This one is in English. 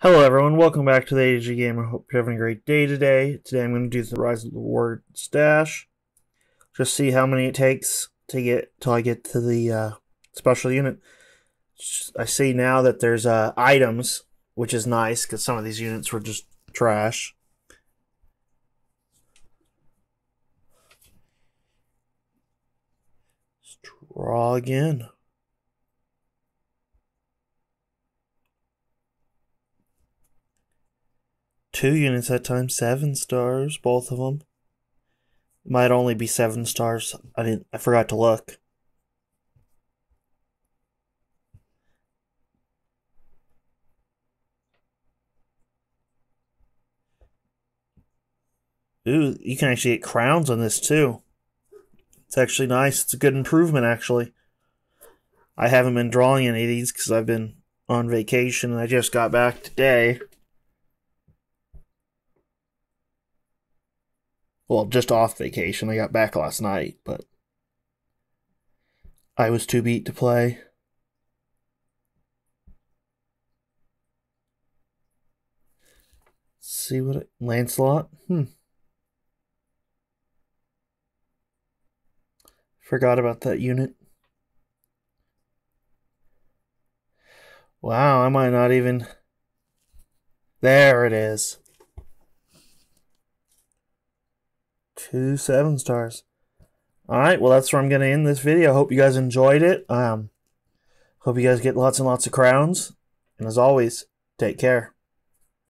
Hello everyone, welcome back to the A2G Gamer. Hope you're having a great day today. Today I'm going to do the Rise of the Ward stash. Just see how many it takes to get till I get to the uh, special unit. I see now that there's uh, items, which is nice because some of these units were just trash. Let's draw again. Two units that time, seven stars, both of them. Might only be seven stars. I didn't. I forgot to look. Ooh, you can actually get crowns on this too. It's actually nice. It's a good improvement, actually. I haven't been drawing any of these because I've been on vacation and I just got back today. Well, just off vacation. I got back last night, but I was too beat to play. Let's see what it, Lancelot. Hmm. Forgot about that unit. Wow, I might not even. There it is. Two seven stars. Alright, well that's where I'm going to end this video. Hope you guys enjoyed it. Um, hope you guys get lots and lots of crowns. And as always, take care.